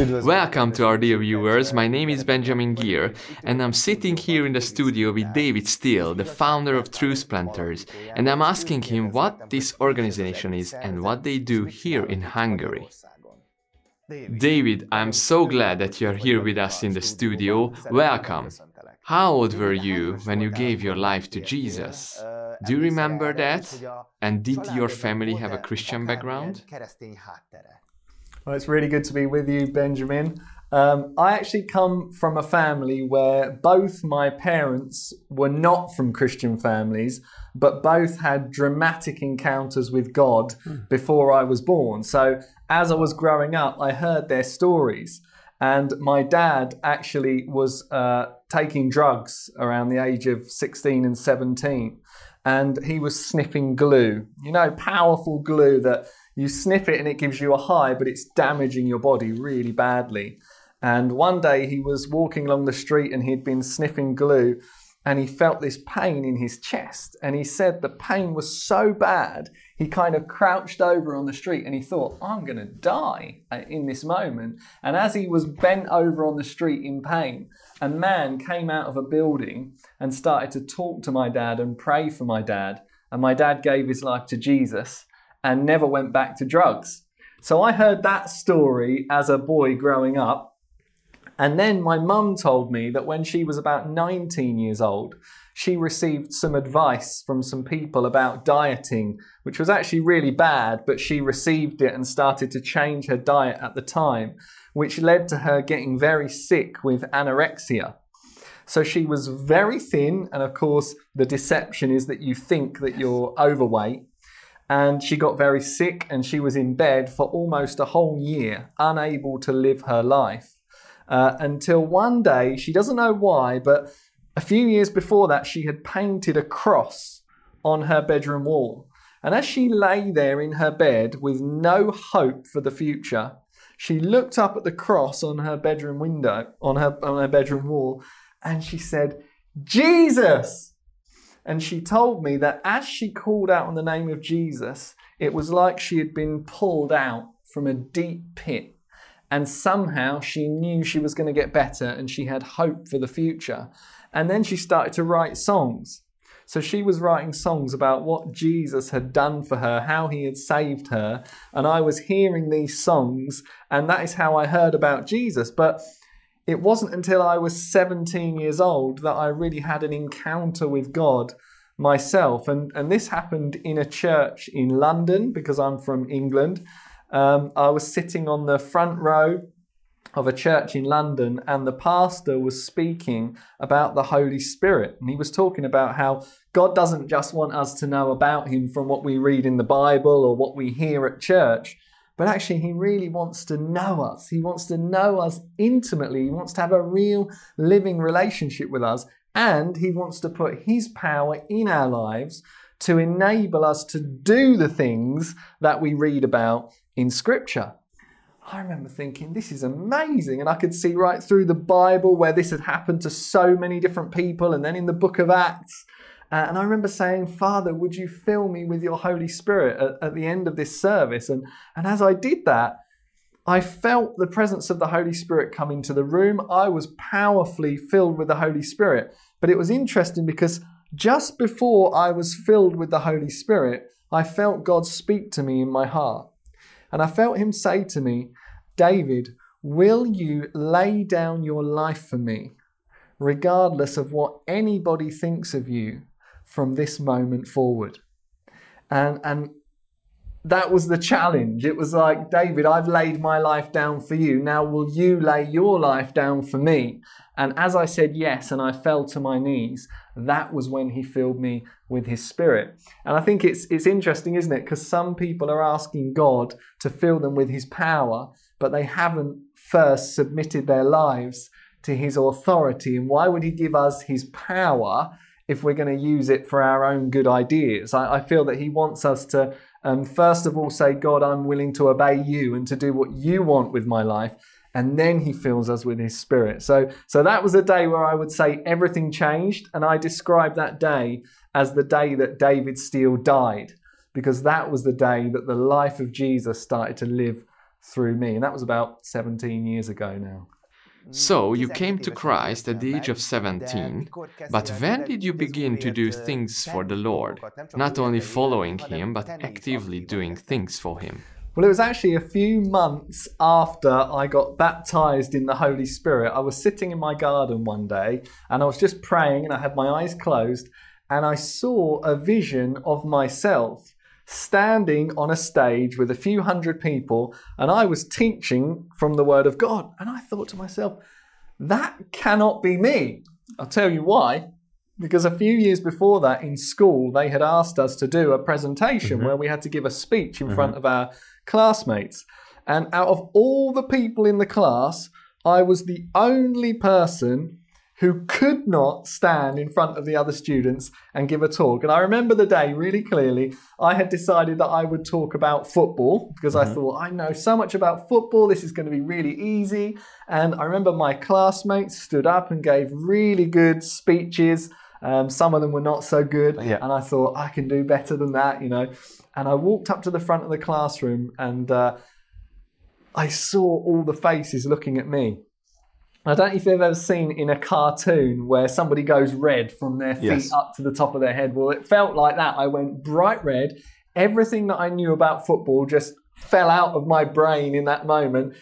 Welcome to our dear viewers. My name is Benjamin Gear, and I'm sitting here in the studio with David Steele, the founder of Truth Planters, and I'm asking him what this organization is and what they do here in Hungary. David, I'm so glad that you're here with us in the studio. Welcome. How old were you when you gave your life to Jesus? Do you remember that? And did your family have a Christian background? Well, it's really good to be with you, Benjamin. Um, I actually come from a family where both my parents were not from Christian families, but both had dramatic encounters with God mm. before I was born. So as I was growing up, I heard their stories. And my dad actually was uh, taking drugs around the age of 16 and 17. And he was sniffing glue, you know, powerful glue that you sniff it and it gives you a high, but it's damaging your body really badly. And one day he was walking along the street and he'd been sniffing glue and he felt this pain in his chest. And he said the pain was so bad, he kind of crouched over on the street and he thought, I'm going to die uh, in this moment. And as he was bent over on the street in pain, a man came out of a building and started to talk to my dad and pray for my dad. And my dad gave his life to Jesus and never went back to drugs. So I heard that story as a boy growing up. And then my mum told me that when she was about 19 years old, she received some advice from some people about dieting, which was actually really bad, but she received it and started to change her diet at the time, which led to her getting very sick with anorexia. So she was very thin, and of course, the deception is that you think that you're overweight and she got very sick and she was in bed for almost a whole year, unable to live her life. Uh, until one day, she doesn't know why, but a few years before that, she had painted a cross on her bedroom wall. And as she lay there in her bed with no hope for the future, she looked up at the cross on her bedroom window, on her, on her bedroom wall, and she said, Jesus! And she told me that as she called out on the name of Jesus, it was like she had been pulled out from a deep pit. And somehow she knew she was going to get better and she had hope for the future. And then she started to write songs. So she was writing songs about what Jesus had done for her, how he had saved her. And I was hearing these songs, and that is how I heard about Jesus. But it wasn't until I was 17 years old that I really had an encounter with God myself. And, and this happened in a church in London because I'm from England. Um, I was sitting on the front row of a church in London, and the pastor was speaking about the Holy Spirit. And he was talking about how God doesn't just want us to know about Him from what we read in the Bible or what we hear at church, but actually, he really wants to know us. He wants to know us intimately. He wants to have a real living relationship with us. And he wants to put his power in our lives to enable us to do the things that we read about in Scripture. I remember thinking, this is amazing. And I could see right through the Bible where this had happened to so many different people. And then in the book of Acts, uh, and I remember saying, Father, would you fill me with your Holy Spirit at, at the end of this service? And, and as I did that, I felt the presence of the Holy Spirit come into the room. I was powerfully filled with the Holy Spirit. But it was interesting because just before I was filled with the Holy Spirit, I felt God speak to me in my heart. And I felt Him say to me, David, will you lay down your life for me, regardless of what anybody thinks of you? From this moment forward. And, and that was the challenge. It was like, David, I've laid my life down for you. Now, will you lay your life down for me? And as I said yes, and I fell to my knees, that was when he filled me with his spirit. And I think it's, it's interesting, isn't it? Because some people are asking God to fill them with his power, but they haven't first submitted their lives to his authority. And why would he give us his power if we're going to use it for our own good ideas. I, I feel that He wants us to, um, first of all, say, God, I'm willing to obey you and to do what you want with my life. And then He fills us with His Spirit. So, so that was a day where I would say everything changed. And I describe that day as the day that David Steele died, because that was the day that the life of Jesus started to live through me. And that was about 17 years ago now. So, you came to Christ at the age of 17, but when did you begin to do things for the Lord? Not only following Him, but actively doing things for Him? Well, it was actually a few months after I got baptized in the Holy Spirit. I was sitting in my garden one day and I was just praying and I had my eyes closed and I saw a vision of myself standing on a stage with a few hundred people, and I was teaching from the Word of God. And I thought to myself, that cannot be me. I'll tell you why. Because a few years before that in school, they had asked us to do a presentation mm-hmm. where we had to give a speech in mm-hmm. front of our classmates. And out of all the people in the class, I was the only person who could not stand in front of the other students and give a talk. And I remember the day really clearly. I had decided that I would talk about football because mm-hmm. I thought, I know so much about football, this is going to be really easy. And I remember my classmates stood up and gave really good speeches. Um, some of them were not so good. Yeah. And I thought, I can do better than that, you know. And I walked up to the front of the classroom and uh, I saw all the faces looking at me. I don't know if you've ever seen in a cartoon where somebody goes red from their feet yes. up to the top of their head. Well, it felt like that. I went bright red. Everything that I knew about football just fell out of my brain in that moment,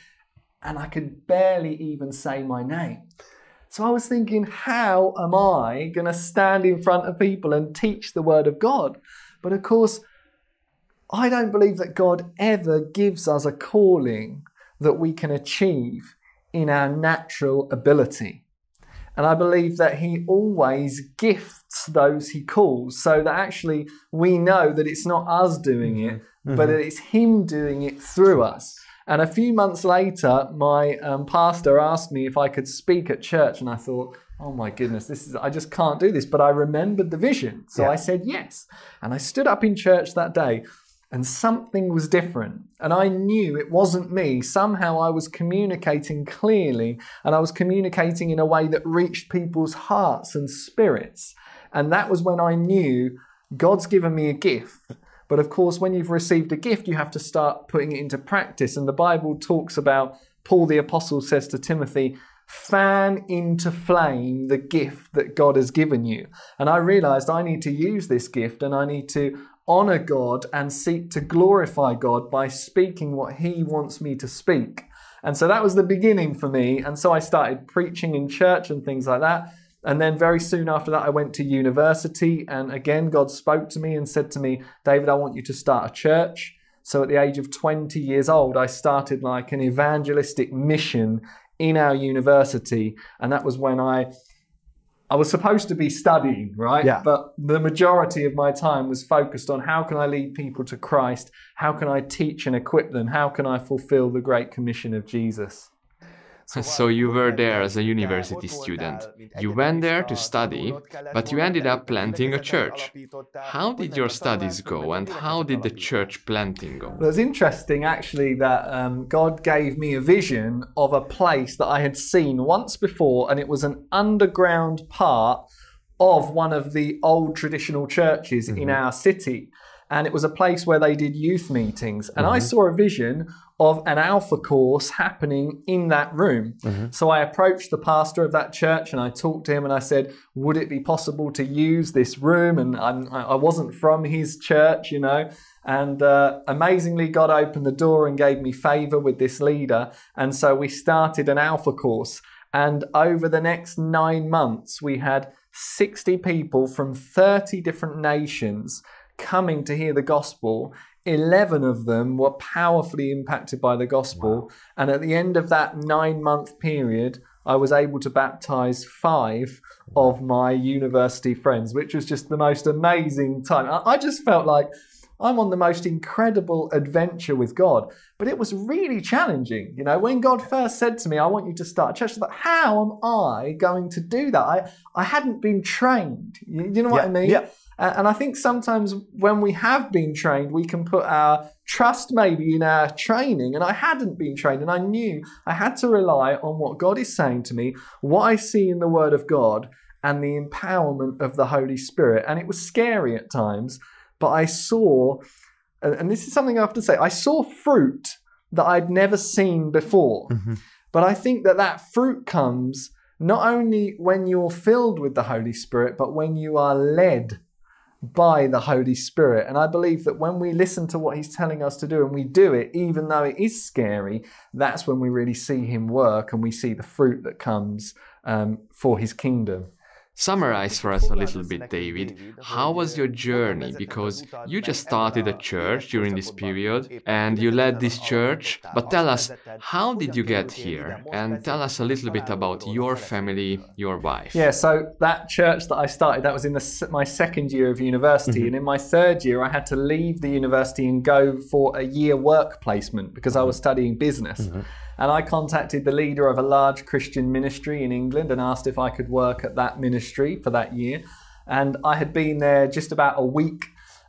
and I could barely even say my name. So I was thinking, how am I going to stand in front of people and teach the Word of God? But of course, I don't believe that God ever gives us a calling that we can achieve in our natural ability. And I believe that he always gifts those he calls so that actually we know that it's not us doing it, mm-hmm. but it's him doing it through us. And a few months later, my um, pastor asked me if I could speak at church, and I thought, oh my goodness, this is I just can't do this. But I remembered the vision, so yeah. I said yes, and I stood up in church that day and something was different. And I knew it wasn't me. Somehow I was communicating clearly and I was communicating in a way that reached people's hearts and spirits. And that was when I knew God's given me a gift. But of course, when you've received a gift, you have to start putting it into practice. And the Bible talks about, Paul the Apostle says to Timothy, fan into flame the gift that God has given you. And I realized I need to use this gift and I need to honor God and seek to glorify God by speaking what He wants me to speak. And so that was the beginning for me. And so I started preaching in church and things like that. And then very soon after that, I went to university. And again, God spoke to me and said to me, David, I want you to start a church. So at the age of 20 years old, I started like an evangelistic mission in our university. And that was when I I was supposed to be studying, right? Yeah. But the majority of my time was focused on how can I lead people to Christ? How can I teach and equip them? How can I fulfill the great commission of Jesus? So you were there as a university student. You went there to study, but you ended up planting a church. How did your studies go and how did the church planting go? Well, it's interesting actually that um, God gave me a vision of a place that I had seen once before, and it was an underground part of one of the old traditional churches mm-hmm. in our city and it was a place where they did youth meetings. And mm-hmm. I saw a vision of an alpha course happening in that room. Mm-hmm. So I approached the pastor of that church and I talked to him and I said, Would it be possible to use this room? And I'm, I wasn't from his church, you know. And uh, amazingly, God opened the door and gave me favor with this leader. And so we started an alpha course. And over the next nine months, we had 60 people from 30 different nations coming to hear the gospel. 11 of them were powerfully impacted by the gospel. Wow. And at the end of that nine month period, I was able to baptize five of my university friends, which was just the most amazing time. I just felt like I'm on the most incredible adventure with God. But it was really challenging. You know, when God first said to me, I want you to start a church, I thought, how am I going to do that? I, I hadn't been trained. You, you know what yeah, I mean? Yeah. And I think sometimes when we have been trained, we can put our trust maybe in our training. And I hadn't been trained, and I knew I had to rely on what God is saying to me, what I see in the Word of God, and the empowerment of the Holy Spirit. And it was scary at times, but I saw, and this is something I have to say, I saw fruit that I'd never seen before. Mm-hmm. But I think that that fruit comes not only when you're filled with the Holy Spirit, but when you are led by the Holy Spirit. And I believe that when we listen to what He's telling us to do and we do it, even though it is scary, that's when we really see Him work and we see the fruit that comes um, for His kingdom. Summarize for us a little bit, David. How was your journey? Because you just started a church during this period and you led this church. But tell us, how did you get here? And tell us a little bit about your family, your wife. Yeah, so that church that I started, that was in the, my second year of university. Mm-hmm. And in my third year, I had to leave the university and go for a year work placement because I was studying business. Mm-hmm. And I contacted the leader of a large Christian ministry in England and asked if I could work at that ministry for that year. And I had been there just about a week.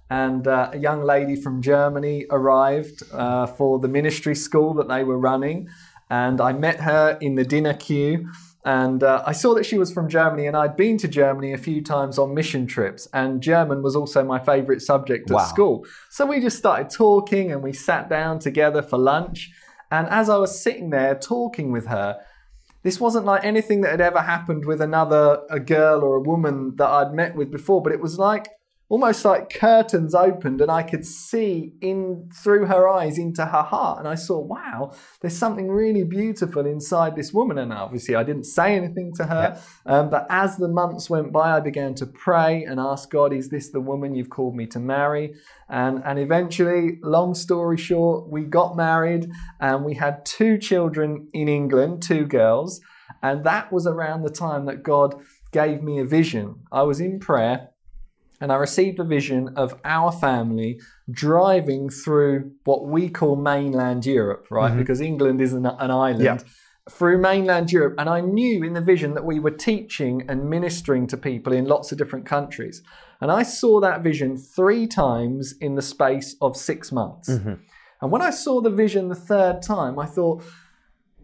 And uh, a young lady from Germany arrived uh, for the ministry school that they were running. And I met her in the dinner queue. And uh, I saw that she was from Germany, and I'd been to Germany a few times on mission trips. And German was also my favorite subject at Wow. school. So we just started talking and we sat down together for lunch. And as I was sitting there talking with her, this wasn't like anything that had ever happened with another a girl or a woman that I'd met with before, but it was like almost like curtains opened and I could see in through her eyes into her heart. And I saw wow there's something really beautiful inside this woman. And obviously I didn't say anything to her um, but as the months went by I began to pray and ask God is this the woman you've called me to marry? And and eventually long story short we got married and we had two children in England two girls. And that was around the time that God gave me a vision. I was in prayer and I received a vision of our family driving through what we call mainland Europe, right? Mm-hmm. Because England is an, an island. Yeah. Through mainland Europe. And I knew in the vision that we were teaching and ministering to people in lots of different countries. And I saw that vision three times in the space of six months. Mm-hmm. And when I saw the vision the third time, I thought,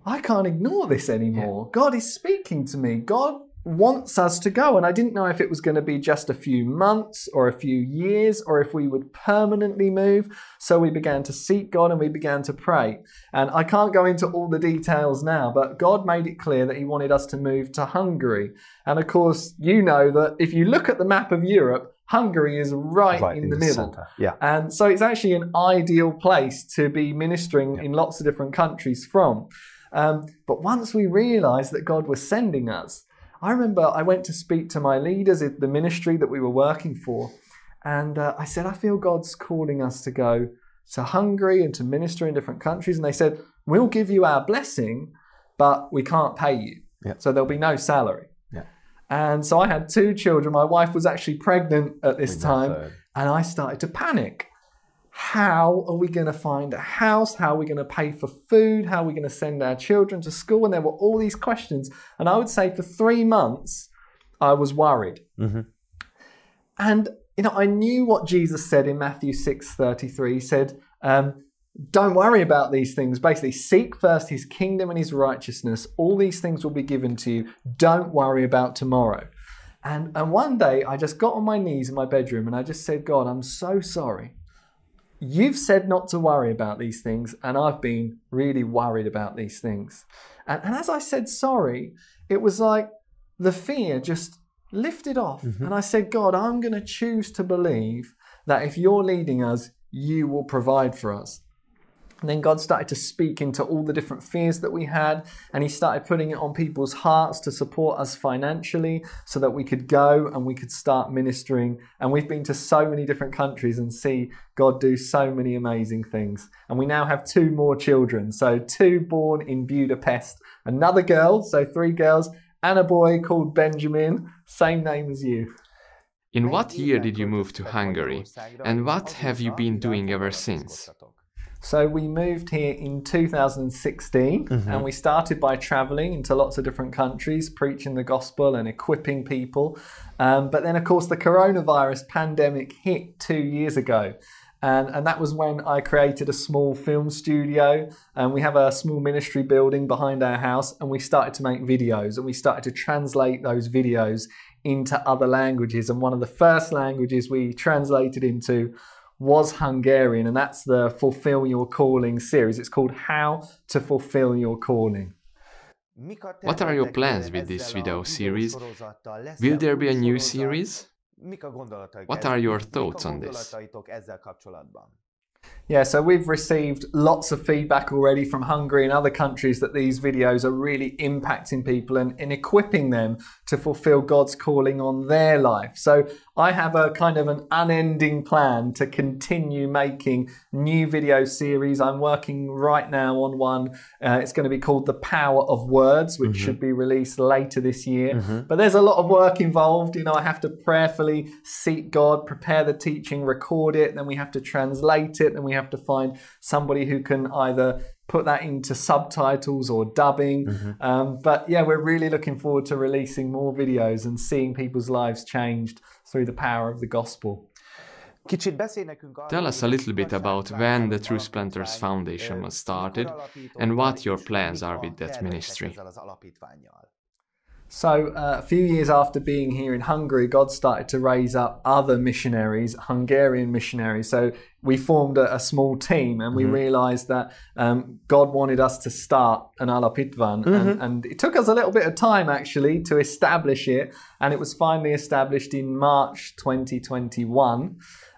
I can't ignore this anymore. God is speaking to me. God wants us to go. And I didn't know if it was going to be just a few months or a few years or if we would permanently move. So we began to seek God and we began to pray. And I can't go into all the details now, but God made it clear that He wanted us to move to Hungary. And of course, you know that if you look at the map of Europe, Hungary is right, Right in, the, middle. center. Yeah. And so it's actually an ideal place to be ministering in lots of different countries from. Um, but once we realized that God was sending us, I remember I went to speak to my leaders at the ministry that we were working for. And uh, I said, I feel God's calling us to go to Hungary and to minister in different countries. And they said, We'll give you our blessing, but we can't pay you. Yeah. So there'll be no salary. Yeah. And so I had two children. My wife was actually pregnant at this time. And I started to panic. How are we going to find a house? How are we going to pay for food? How are we going to send our children to school? And there were all these questions. And I would say for three months, I was worried. And you know, I knew what Jesus said in Matthew six thirty three. He said, um, "Don't worry about these things. Basically, seek first His kingdom and His righteousness. All these things will be given to you. Don't worry about tomorrow." And and one day, I just got on my knees in my bedroom and I just said, "God, I'm so sorry. You've said not to worry about these things, and I've been really worried about these things." And, and as I said sorry, it was like the fear just lifted off. Mm-hmm. And I said, God, I'm going to choose to believe that if you're leading us, you will provide for us. And then God started to speak into all the different fears that we had, and He started putting it on people's hearts to support us financially so that we could go and we could start ministering. And we've been to so many different countries and see God do so many amazing things. And we now have two more children. So, two born in Budapest, another girl, so three girls, and a boy called Benjamin, same name as you. In what year did you move to Hungary? And what have you been doing ever since? So we moved here in 2016 and we started by traveling into lots of different countries, preaching the gospel and equipping people. Um, but then, of course, the coronavirus pandemic hit two years ago. And, and that was when I created a small film studio. And we have a small ministry building behind our house. And we started to make videos and we started to translate those videos into other languages. And one of the first languages we translated into was Hungarian, and that's the Fulfill Your Calling series. It's called How to Fulfill Your Calling. What are your plans with this video series? Will there be a new series? What are your thoughts on this? Yeah, so we've received lots of feedback already from Hungary and other countries that these videos are really impacting people and, and equipping them to fulfill God's calling on their life. So I have a kind of an unending plan to continue making new video series. I'm working right now on one. Uh, it's going to be called The Power of Words, which mm-hmm. should be released later this year. Mm-hmm. But there's a lot of work involved. You know, I have to prayerfully seek God, prepare the teaching, record it, then we have to translate it, then we have to find somebody who can either put that into subtitles or dubbing. Mm-hmm. Um, but yeah, we're really looking forward to releasing more videos and seeing people's lives changed through the power of the gospel. Tell us a little bit about when the Truth Planters Foundation was started and what your plans are with that ministry. So, uh, a few years after being here in Hungary, God started to raise up other missionaries, Hungarian missionaries. So, we formed a, a small team and we mm-hmm. realized that um, God wanted us to start an Alapítvány. Mm-hmm. And, and, it took us a little bit of time actually to establish it. And it was finally established in March 2021.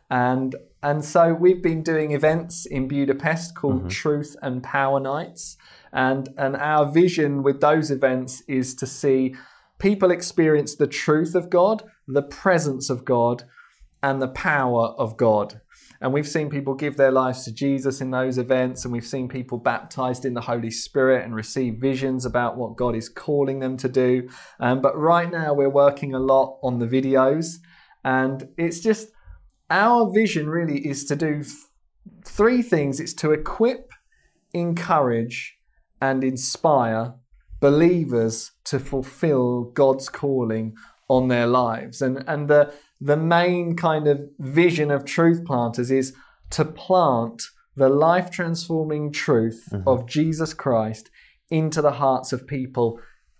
And and so we've been doing events in Budapest called mm-hmm. Truth and Power Nights. And, and our vision with those events is to see people experience the truth of God, the presence of God, and the power of God. And we've seen people give their lives to Jesus in those events, and we've seen people baptized in the Holy Spirit and receive visions about what God is calling them to do. Um, but right now, we're working a lot on the videos, and it's just our vision really is to do three things it's to equip, encourage, and inspire believers to fulfill God's calling on their lives. And, and the, the main kind of vision of truth planters is to plant the life transforming truth mm-hmm. of Jesus Christ into the hearts of people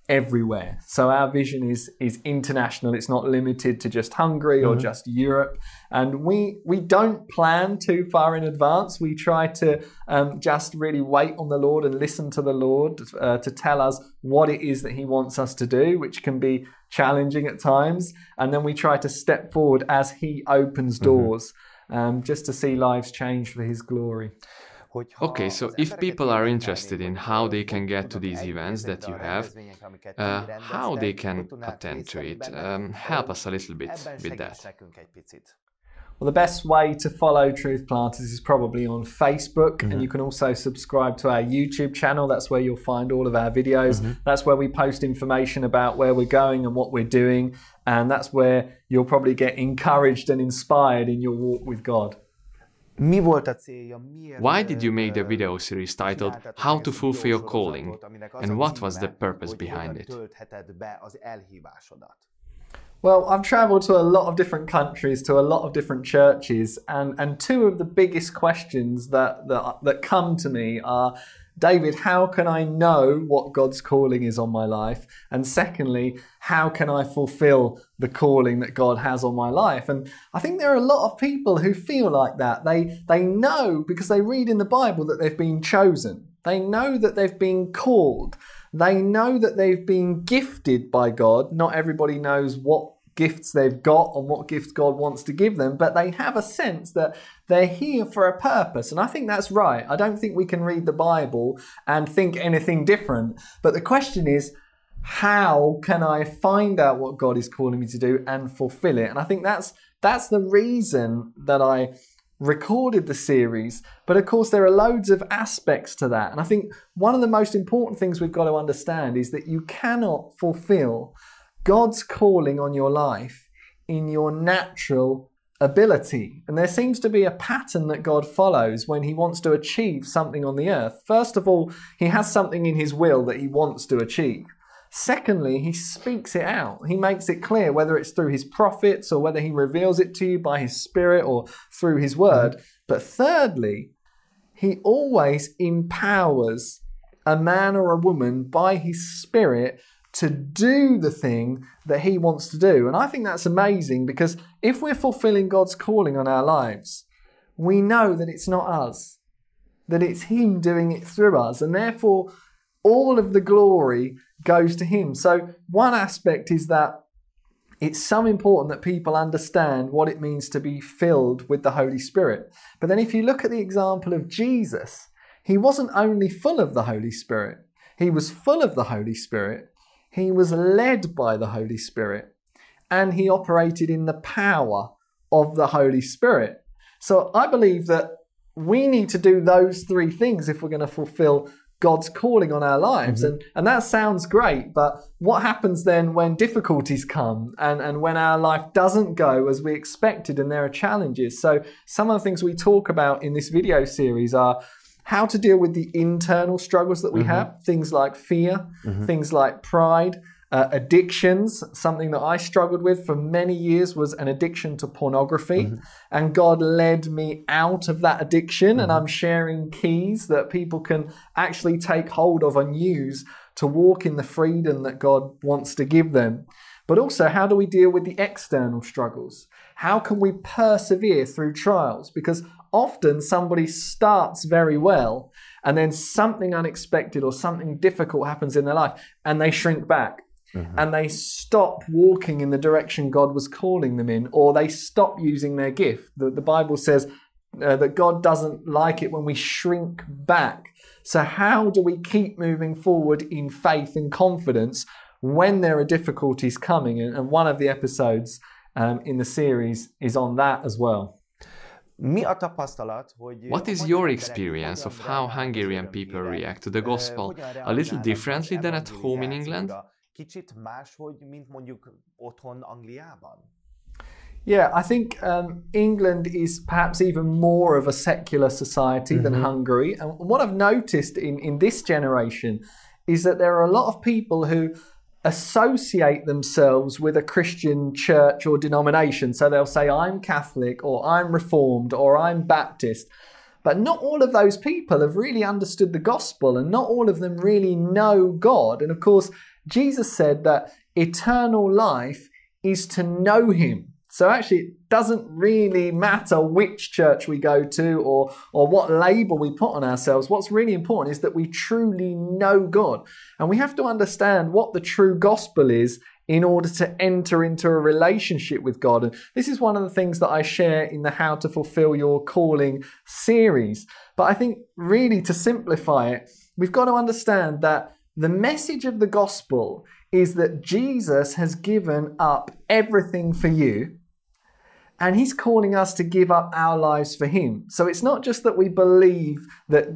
everywhere. So our vision is is international. It's not limited to just Hungary or mm-hmm. just Europe. And we we don't plan too far in advance. We try to um, just really wait on the Lord and listen to the Lord uh, to tell us what it is that He wants us to do, which can be challenging at times. And then we try to step forward as He opens mm-hmm. doors, mm-hmm. um, just to see lives change for His glory. Okay, so if people are interested in how they can get to these events that you have, uh, how they can attend to it, um, help us a little bit with that. Well, the best way to follow Truth Planters is probably on Facebook, mm-hmm. and you can also subscribe to our YouTube channel. That's where you'll find all of our videos. Mm-hmm. That's where we post information about where we're going and what we're doing, and that's where you'll probably get encouraged and inspired in your walk with God. Why did you make the video series titled How to Fulfill Your Calling, and what was the purpose behind it? Well, I've traveled to a lot of different countries, to a lot of different churches, and, and two of the biggest questions that, that, that come to me are David, how can I know what God's calling is on my life? And secondly, how can I fulfill the calling that God has on my life? And I think there are a lot of people who feel like that. They, they know because they read in the Bible that they've been chosen, they know that they've been called. They know that they've been gifted by God. Not everybody knows what gifts they've got and what gifts God wants to give them, but they have a sense that they're here for a purpose. And I think that's right. I don't think we can read the Bible and think anything different. But the question is, how can I find out what God is calling me to do and fulfill it? And I think that's that's the reason that I recorded the series. But of course, there are loads of aspects to that. And I think one of the most important things we've got to understand is that you cannot fulfill God's calling on your life in your natural ability. And there seems to be a pattern that God follows when he wants to achieve something on the earth. First of all, he has something in his will that he wants to achieve. Secondly, he speaks it out. He makes it clear, whether it's through his prophets or whether he reveals it to you by his spirit or through his word. But thirdly, he always empowers a man or a woman by his spirit to do the thing that He wants to do. And I think that's amazing because if we're fulfilling God's calling on our lives, we know that it's not us, that it's Him doing it through us, and therefore all of the glory goes to Him. So, one aspect is that it's so important that people understand what it means to be filled with the Holy Spirit. But then, if you look at the example of Jesus, he wasn't only full of the Holy Spirit, he was full of the Holy Spirit, he was led by the Holy Spirit, and he operated in the power of the Holy Spirit. So I believe that we need to do those three things if we're going to fulfill God's calling on our lives. Mm-hmm. And, and that sounds great, but what happens then when difficulties come and, and when our life doesn't go as we expected and there are challenges? So, some of the things we talk about in this video series are how to deal with the internal struggles that we mm-hmm. have, things like fear, mm-hmm. things like pride, uh, addictions, something that I struggled with for many years was an addiction to pornography. Mm-hmm. And God led me out of that addiction. Mm-hmm. And I'm sharing keys that people can actually take hold of and use to walk in the freedom that God wants to give them. But also, how do we deal with the external struggles? How can we persevere through trials? Because often somebody starts very well and then something unexpected or something difficult happens in their life and they shrink back Mm-hmm. and they stop walking in the direction God was calling them in, or they stop using their gift. The, the Bible says uh, that God doesn't like it when we shrink back. So, how do we keep moving forward in faith and confidence when there are difficulties coming? And, and one of the episodes um, in the series is on that as well. What is your experience of how Hungarian people react to the gospel? A little differently than at home in England? kicsit máshogy, mint mondjuk otthon Angliában? Yeah, I think um, England is perhaps even more of a secular society mm-hmm. than Hungary. And what I've noticed in, in this generation is that there are a lot of people who associate themselves with a Christian church or denomination. So they'll say, I'm Catholic, or I'm Reformed, or I'm Baptist. But not all of those people have really understood the gospel, and not all of them really know God. And of course, Jesus said that eternal life is to know him. So actually, it doesn't really matter which church we go to or, or what label we put on ourselves. What's really important is that we truly know God. And we have to understand what the true gospel is in order to enter into a relationship with God. And this is one of the things that I share in the How to Fulfill Your Calling series. But I think, really, to simplify it, we've got to understand that the message of the gospel is that Jesus has given up everything for you and he's calling us to give up our lives for him. So it's not just that we believe that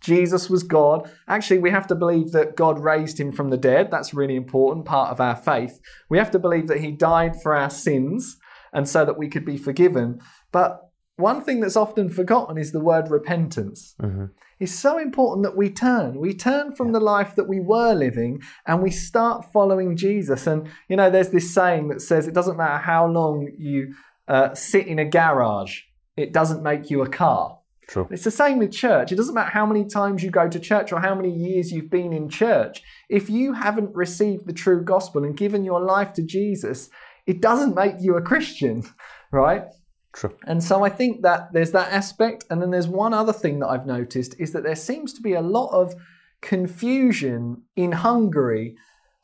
Jesus was God. Actually, we have to believe that God raised him from the dead. That's really important, part of our faith. We have to believe that he died for our sins and so that we could be forgiven. But one thing that's often forgotten is the word repentance. Mm-hmm. It's so important that we turn. We turn from the life that we were living and we start following Jesus. And, you know, there's this saying that says it doesn't matter how long you uh, sit in a garage, it doesn't make you a car. True. It's the same with church. It doesn't matter how many times you go to church or how many years you've been in church. If you haven't received the true gospel and given your life to Jesus, it doesn't make you a Christian, right? True. And so I think that there's that aspect. And then there's one other thing that I've noticed is that there seems to be a lot of confusion in Hungary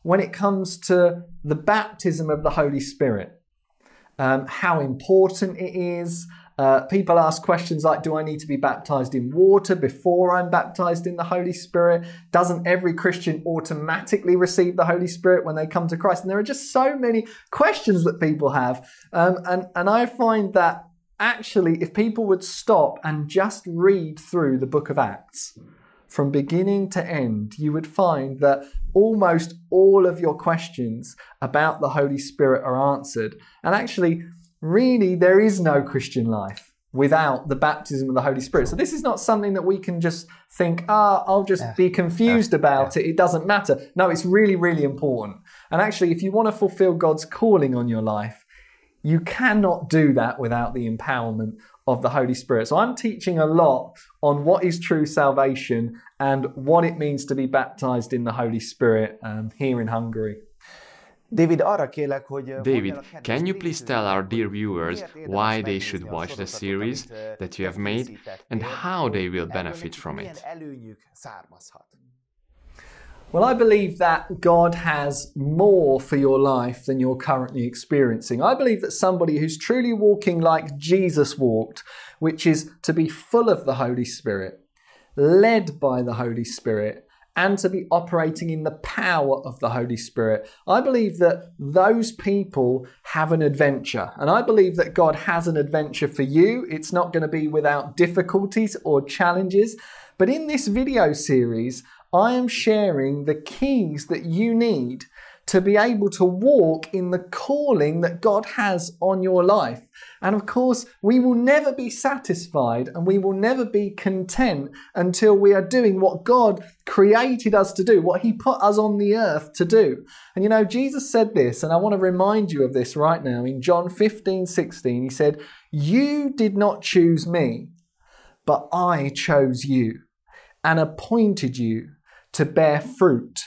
when it comes to the baptism of the Holy Spirit, um, how important it is, uh, people ask questions like Do I need to be baptized in water before I'm baptized in the Holy Spirit? Doesn't every Christian automatically receive the Holy Spirit when they come to Christ? And there are just so many questions that people have. Um, and, and I find that actually, if people would stop and just read through the book of Acts, from beginning to end, you would find that almost all of your questions about the Holy Spirit are answered. And actually, really there is no Christian life without the baptism of the Holy Spirit. So this is not something that we can just think, ah, oh, I'll just yeah. be confused yeah. about yeah. it. It doesn't matter. No, it's really, really important. And actually, if you want to fulfill God's calling on your life, you cannot do that without the empowerment of the Holy Spirit. So I'm teaching a lot on what is true salvation and what it means to be baptized in the Holy Spirit um, here in Hungary. David, David, can you please tell our dear viewers why they should watch the series that you have made and how they will benefit from it? Well, I believe that God has more for your life than you're currently experiencing. I believe that somebody who's truly walking like Jesus walked, which is to be full of the Holy Spirit, led by the Holy Spirit, and to be operating in the power of the Holy Spirit. I believe that those people have an adventure. And I believe that God has an adventure for you. It's not going to be without difficulties or challenges. But in this video series, I am sharing the keys that you need to be able to walk in the calling that God has on your life. And of course, we will never be satisfied and we will never be content until we are doing what God created us to do, what He put us on the earth to do. And you know, Jesus said this, and I want to remind you of this right now. In John 15 16, He said, You did not choose me, but I chose you and appointed you to bear fruit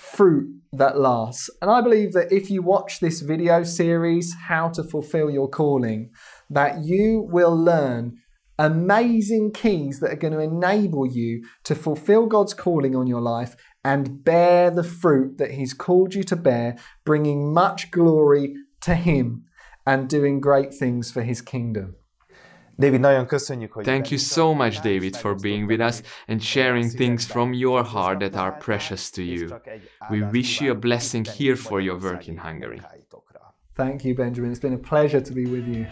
fruit that lasts. And I believe that if you watch this video series, How to Fulfill Your Calling, that you will learn amazing keys that are going to enable you to fulfill God's calling on your life and bear the fruit that He's called you to bear, bringing much glory to Him and doing great things for His kingdom. David, nagyon köszönjük, hogy Thank you so much, David, for being with us and sharing things from your heart that are precious to you. We wish you a blessing here for your work in Hungary. Thank you, Benjamin. It's been a pleasure to be with you.